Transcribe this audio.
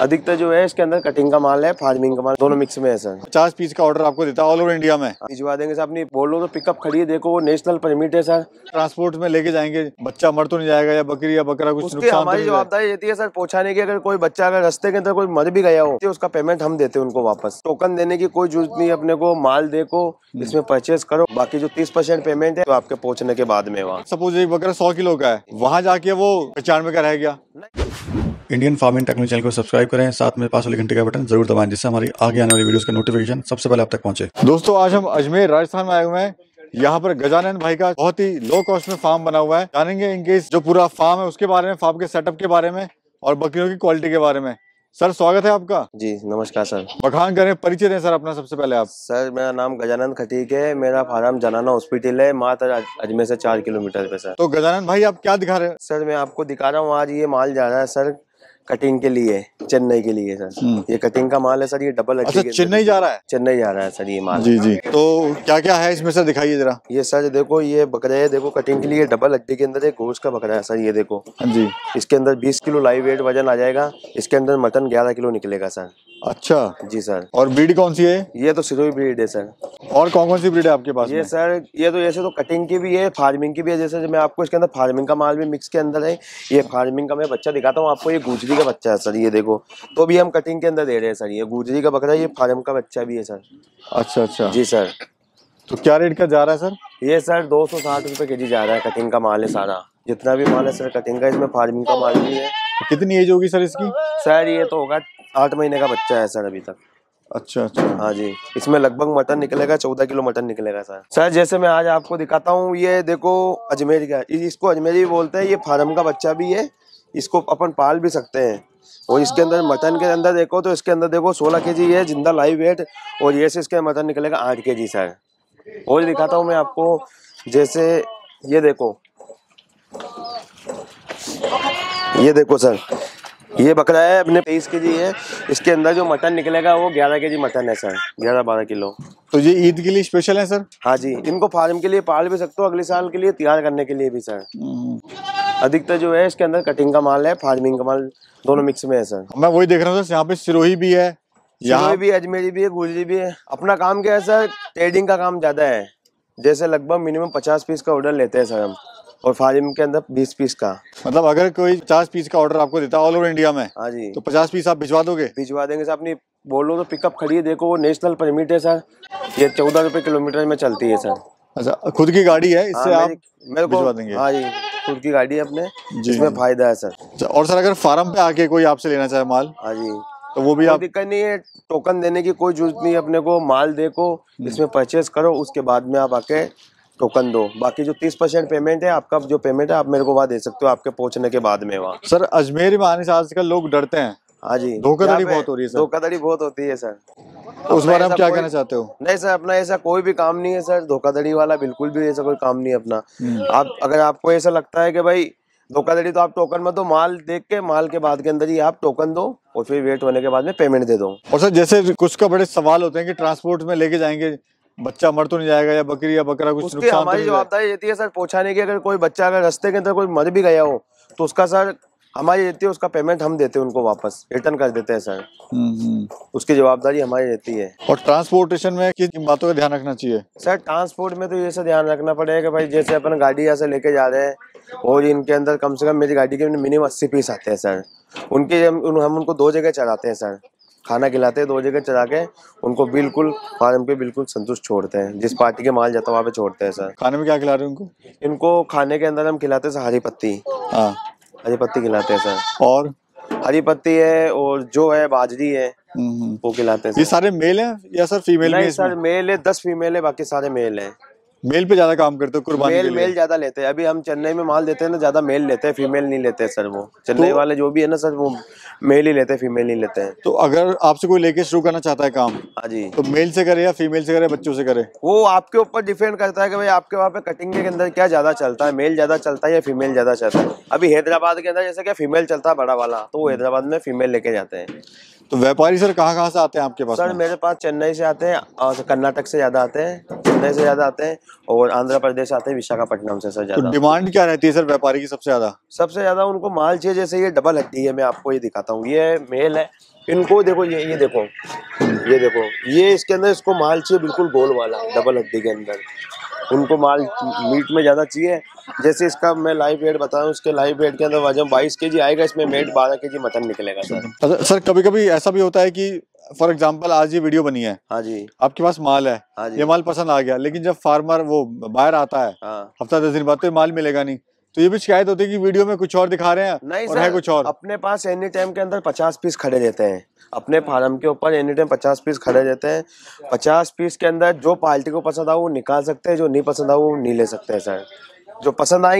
अधिकतर जो है इसके अंदर कटिंग का माल है फ़ार्मिंग का माल दोनों मिक्स में है सर पचास पीस का ऑर्डर आपको देता है ऑल ओवर इंडिया में। भिजवा देंगे सर अपनी बोलो तो पिकअप खड़ी है देखो वो नेशनल परमिट है सर ट्रांसपोर्ट में लेके जाएँगे बच्चा मर तो नहीं जाएगा या बकरी या बकरा कुछ उसकी तो हमारी जवाबदारी रहती है सर पहुँचाने की अगर कोई बच्चा अगर रस्ते के अंदर कोई मर भी गया हो तो उसका पेमेंट हम देते हैं उनको वापस। टोकन देने की कोई ज़रूरत नहीं अपने को माल देखो इसमें परचेज करो बाकी जो तीस परसेंट पेमेंट है तो आपके पहुँचने के बाद में वहाँ सपोज़ एक बकरा सौ किलो का है वहाँ जाके वो पचानवे का रह गया। इंडियन फ़ार्मिंग टेक्नोलॉजी चैनल को सब्सक्राइब करें। साथ में पास वाले घंटे का बटन ज़रूर दबाएँ जिससे हमारी आगे आने वाली वीडियोस का नोटिफिकेशन सबसे पहले आप तक पहुँचे। दोस्तों आज हम अजमेर राजस्थान में आए हुए हैं। यहाँ पर गजानन भाई का बहुत ही लो कॉस्ट में फार्म बना हुआ है। जानेंगे इनके जो पूरा फार्म है उसके बारे में फार्म के सेटअप के बारे में और बकरियों की क्वालिटी के बारे में। सर स्वागत है आपका। जी नमस्कार सर बखान करें परिचय दें सर अपना सबसे पहले आप। सर मेरा नाम गजानंद खटीक है। मेरा फार्म जनाना हॉस्पिटल है मात्र अजमेर से चार किलोमीटर पे सर तो गजानन भाई आप क्या दिखा रहे हैं? सर मैं आपको दिखा रहा हूँ आज ये माल जा रहा है सर कटिंग के लिए चेन्नई के लिए सर। हम्म। ये कटिंग का माल है सर ये डबल अच्छा चेन्नई जा रहा है? चेन्नई जा रहा है सर ये माल। जी जी। तो क्या क्या है इसमें सर दिखाइए जरा। ये सर देखो ये बकरा है देखो कटिंग के लिए डबल हड्डी के अंदर एक गोश्त का बकरा है सर ये देखो। हाँ जी। इसके अंदर 20 किलो लाइव वेट वज़न आ जाएगा इसके अंदर मटन 11 किलो निकलेगा सर। अच्छा। जी सर। और ब्रीड कौन सी है ये? तो सिरोही ब्रीड है सर। और कौन कौन सी ब्रीड है आपके पास ये? सर ये तो ऐसे तो कटिंग की भी है फ़ार्मिंग की भी है जैसे मैं आपको इसके अंदर फ़ार्मिंग का माल भी मिक्स के अंदर है ये फ़ार्मिंग का मैं बच्चा दिखाता हूँ आपको ये गुजरी का बच्चा है सर ये देखो तो भी हम कटिंग के अंदर दे रहे हैं सर ये गुजरी का बकरा ये फार्म का बच्चा भी है सर। अच्छा अच्छा। जी सर। तो क्या रेट का जा रहा है सर? ये सर दो सौ साठ रुपये के जी जा रहा है कटिंग का माल है सारा जितना भी माल है सर कटिंग का इसमें फ़ार्मिंग का माल भी है। कितनी एज होगी सर इसकी? सर ये तो होगा आठ महीने का बच्चा है सर अभी तक। अच्छा अच्छा। हाँ जी। इसमें लगभग मटन निकलेगा, चौदह किलो मटन निकलेगा सर। सर, जैसे मैं आज आपको दिखाता हूँ, ये देखो अजमेर का, इस- इसको अजमेरी बोलते हैं, ये फार्म का बच्चा भी है, इसको अपन पाल भी सकते हैं। और इसके अंदर मटन के अंदर देखो तो इसके अंदर देखो सोलह के जी है, ज़िंदा लाइव वेट, और ये से इसके मटन निकलेगा आठ के जी सर। और दिखाता हूँ मैं आपको, जैसे ये देखो। ये देखो, सर। ये बकरा है अपने तेईस के जी है। इसके अंदर जो मटन निकलेगा वो ग्यारह के जी मटन है सर। ग्यारह बारह किलो। तो ये ईद के लिए स्पेशल है सर? हाँ जी। इनको फार्म के लिए पाल भी सकते हो अगले साल के लिए तैयार करने के लिए भी सर। अधिकतर जो है इसके अंदर कटिंग का माल है फ़ार्मिंग का माल दोनों मिक्स में है सर। मैं वही देख रहा हूँ सर यहाँ पे सिरोही भी है यहाँ यहाँ भी अजमेरी भी है गुजरी भी है। अपना काम क्या है सर? ट्रेडिंग का काम ज़्यादा है। जैसे लगभग मिनिमम पचास पीस का ऑर्डर लेते हैं सर हम। और फार्म के अंदर बीस पीस का। मतलब अगर कोई पचास पीस का ऑर्डर आपको देता है ऑल ओवर इंडिया में हाँ जी। तो पचास पीस आप भिजवा दोगे? भिजवा देंगे सर अपनी बोलो तो पिकअप खड़ी है देखो वो नेशनल परमिट है सर। ये चौदह रुपए किलोमीटर में चलती है सर। अच्छा खुद की गाड़ी है इससे हाँ, आप मेरे को भिजवा देंगे। हाँ जी खुद की गाड़ी है अपने जी। इसमें फ़ायदा है सर। अच्छा, और सर अगर फार्म पे आके कोई आपसे लेना चाहे माल हाँ जी। तो वो भी आप दिक्कत नहीं है टोकन देने की कोई ज़रूरत नहीं है अपने को माल देखो इसमें परचेज करो उसके बाद में आप आके टोकन दो। बाकी जो तीस परसेंट पेमेंट है आपका जो पेमेंट है आप मेरे को वहाँ दे सकते हो आपके पहुँचने के बाद में वहाँ। सर अजमेर में आने से आजकल लोग डरते हैं। हाँ जी। धोखाधड़ी बहुत हो रही है सर। धोखाधड़ी बहुत होती है सर। उस बारे में क्या कहना चाहते हो? नहीं सर अपना ऐसा कोई भी काम नहीं है सर। धोखाधड़ी वाला बिल्कुल भी ऐसा कोई काम नहीं है अपना। हम्म। आप अगर आपको ऐसा लगता है कि भाई धोखाधड़ी तो आप टोकन में दो माल देख के माल के बाद के अंदर ही आप टोकन दो और फिर वेट होने के बाद में पेमेंट दे दो। और सर जैसे कुछ का बड़े सवाल होते हैं कि ट्रांसपोर्ट में लेके जाएँगे बच्चा मर तो नहीं जाएगा या बकरी या बकरा कुछ उसकी नुकसान तो हमारी जवाबदारी रहती है सर पहुँचाने की अगर कोई बच्चा अगर रास्ते के अंदर कोई मर भी गया हो तो उसका सर हमारी रहती है उसका पेमेंट हम देते हैं उनको वापस रिटर्न कर देते हैं सर। हम्म, हम्म। उसकी जवाबदारी हमारी रहती है। और ट्रांसपोर्टेशन में किन किन बातों का ध्यान रखना चाहिए? सर ट्रांसपोर्ट में तो ये सब ध्यान रखना पड़ेगा कि भाई जैसे अपन गाड़ी यहाँ से लेके जा रहे हैं और इनके अंदर कम से कम मेरी गाड़ी के मिनिमम अस्सी पीस आते हैं सर। उनके हम उनको दो जगह चलाते हैं सर। खाना खिलाते हैं दो जगह चला के उनको बिल्कुल फार्म पे बिल्कुल संतुष्ट छोड़ते हैं। जिस पार्टी के माल जाता है वहाँ पे छोड़ते हैं सर। खाने में क्या खिला रहे हैं उनको? इनको खाने के अंदर हम खिलाते हैं सर हरी पत्ती। हाँ। हरी पत्ती खिलाते हैं सर। और? हरी पत्ती है और जो है बाजरी है हम्म, हम्म। वो खिलाते हैं ये सारे। मेल है या सर फीमेल नहीं है सर मेल है दस फीमेल है बाकी सारे मेल है। मेल पे ज़्यादा काम करते हो कुर्बानी मेल मेल ज़्यादा लेते हैं। अभी हम चेन्नई में माल देते हैं ना ज़्यादा मेल लेते हैं फीमेल नहीं लेते हैं सर वो। चेन्नई तो- वाले जो भी है ना सर वो मेल ही लेते हैं फीमेल नहीं लेते हैं। तो अगर आपसे कोई लेके शुरू करना चाहता है काम हाँ जी। तो मेल से करे या फीमेल से करे बच्चों से करे? वो आपके ऊपर डिपेंड करता है कि भाई आपके वहाँ पे कटिंग के अंदर क्या ज़्यादा चलता है मेल ज़्यादा चलता है या फीमेल ज़्यादा चलता है। अभी हैदराबाद के अंदर जैसे क्या फीमेल चलता है बड़ा वाला तो वो हैदराबाद में फीमेल लेके जाते हैं। तो व्यापारी सर कहाँ कहाँ से आते हैं आपके पास सर मेरे पास चेन्नई से आते हैं और कर्नाटक से ज़्यादा आते हैं चेन्नई से ज़्यादा आते हैं और आंध्र प्रदेश आते हैं विशाखापट्टनम से सर ज़्यादा तो ज़्यादा। डिमांड क्या रहती है सर व्यापारी की सबसे ज़्यादा? सबसे ज़्यादा उनको माल चाहिए जैसे ये डबल हड्डी है मैं आपको ये दिखाता हूँ ये मेल है इनको देखो ये ये देखो ये देखो ये इसके अंदर इसको माल चाहिए बिल्कुल गोल वाला डबल हड्डी के अंदर। उनको माल मीट में ज़्यादा चाहिए। जैसे इसका मैं लाइव वेट बताऊँ उसके लाइव वेट के अंदर वज़न 22 केजी आएगा इसमें मेट 12 केजी मटन निकलेगा सर। अच्छा, सर कभी कभी ऐसा भी होता है कि फॉर एग्ज़ाम्पल आज ये वीडियो बनी है। हाँ जी। आपके पास माल है हाँ जी। ये माल पसंद आ गया लेकिन जब फार्मर वो बाहर आता है हाँ। हफ़्ता दस दिन बाद तो ये माल मिलेगा नहीं। तो ये भी शिकायत होती है कि वीडियो में कुछ और दिखा रहे हैं नहीं और है कुछ और। अपने पास एनी टाइम के अंदर पचास पीस खड़े रहते हैं। अपने फार्म के ऊपर एनी टाइम पचास पीस खड़े रहते हैं। पचास पीस के अंदर जो पार्टी को पसंद आओ वो निकाल सकते हैं जो नहीं पसंद आओ वो नहीं ले सकते हैं सर। जो पसंद आए